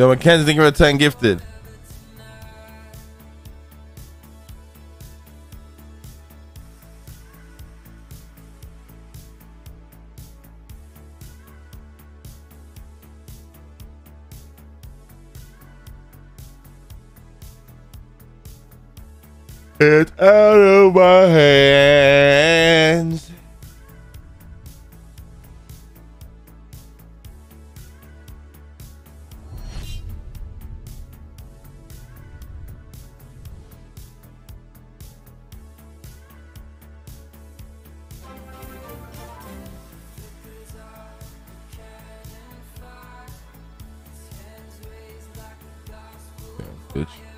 Yo, Mackenzie, thank you for the 10 gifted. It's out of my hands. Bitch.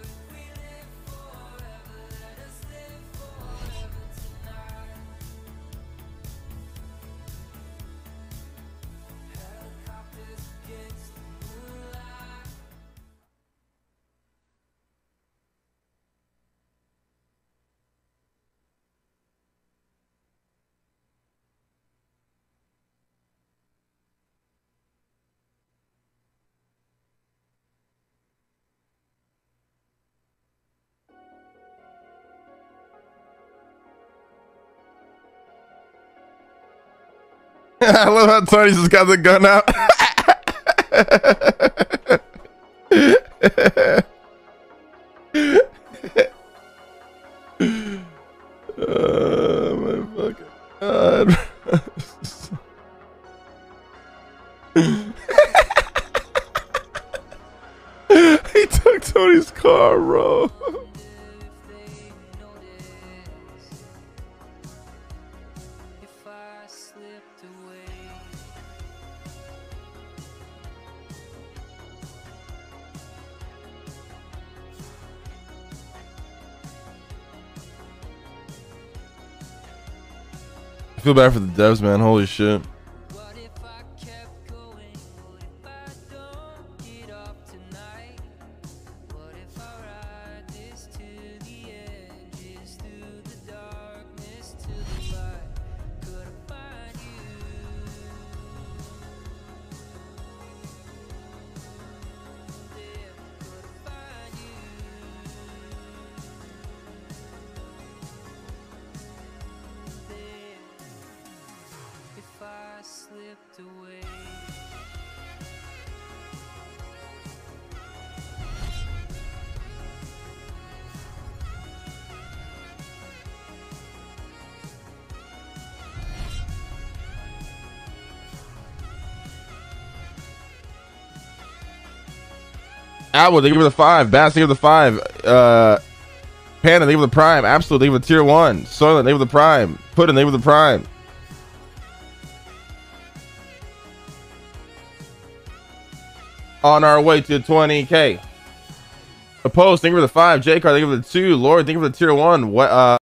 I love how Tony just got the gun out. oh my fucking god. he took Tony's car, bro. I feel bad for the devs, man. Holy shit. I slipped away. Atwood, they give it a five. Bass, they give it a five. Uh, Panda, they give it a prime. Absolute, they give it a tier one. Soylent, they give it a prime. Puddin, they give it a prime. On our way to 20k. Opposed, think of the five. J card, think of the two. Lord, think of the tier one. What? Uh,